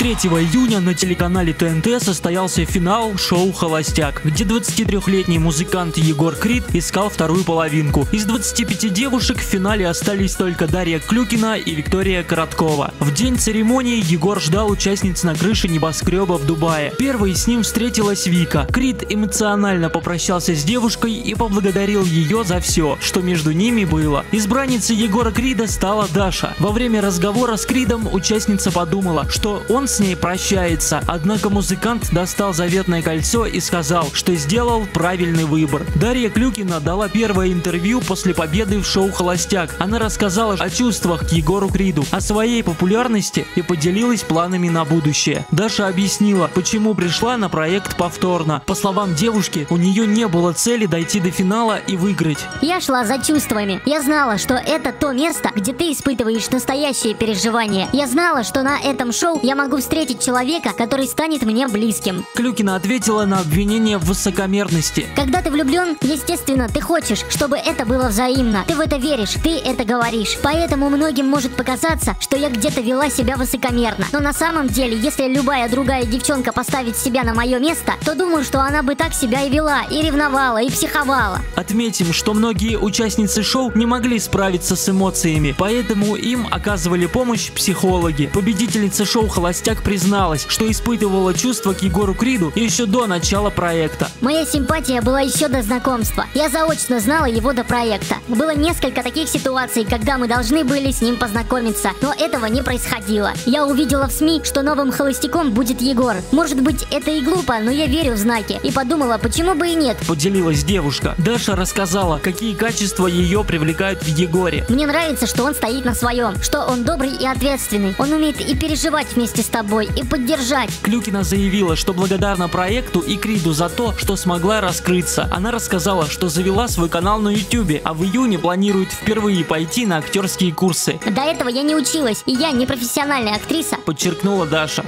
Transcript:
3 июня на телеканале ТНТ состоялся финал шоу «Холостяк», где 23-летний музыкант Егор Крид искал вторую половинку. Из 25 девушек в финале остались только Дарья Клюкина и Виктория Короткова. В день церемонии Егор ждал участниц на крыше небоскреба в Дубае. Первой с ним встретилась Вика. Крид эмоционально попрощался с девушкой и поблагодарил ее за все, что между ними было. Избранницей Егора Крида стала Даша. Во время разговора с Кридом участница подумала, что он с ней прощается, однако музыкант достал заветное кольцо и сказал, что сделал правильный выбор. Дарья Клюкина дала первое интервью после победы в шоу «Холостяк». Она рассказала о чувствах к Егору Криду, о своей популярности и поделилась планами на будущее. Даша объяснила, почему пришла на проект повторно. По словам девушки, у нее не было цели дойти до финала и выиграть. Я шла за чувствами. Я знала, что это то место, где ты испытываешь настоящие переживания. Я знала, что на этом шоу я могу встретить человека, который станет мне близким. Клюкина ответила на обвинение в высокомерности. Когда ты влюблен, естественно, ты хочешь, чтобы это было взаимно. Ты в это веришь, ты это говоришь. Поэтому многим может показаться, что я где-то вела себя высокомерно. Но на самом деле, если любая другая девчонка поставит себя на мое место, то думаю, что она бы так себя и вела, и ревновала, и психовала. Отметим, что многие участницы шоу не могли справиться с эмоциями, поэтому им оказывали помощь психологи. Победительница шоу «Холостяк» призналась, что испытывала чувства к Егору Криду еще до начала проекта. Моя симпатия была еще до знакомства. Я заочно знала его до проекта. Было несколько таких ситуаций, когда мы должны были с ним познакомиться, но этого не происходило. Я увидела в СМИ, что новым холостяком будет Егор. Может быть, это и глупо, но я верю в знаки. И подумала, почему бы и нет. Поделилась девушка. Даша рассказала, какие качества ее привлекают в Егоре. Мне нравится, что он стоит на своем, что он добрый и ответственный. Он умеет и переживать вместе с тобой, и поддержать. Клюкина заявила, что благодарна проекту и Криду за то, что смогла раскрыться. Она рассказала, что завела свой канал на YouTube, а в июне планирует впервые пойти на актерские курсы. До этого я не училась, и я не профессиональная актриса. Подчеркнула Даша.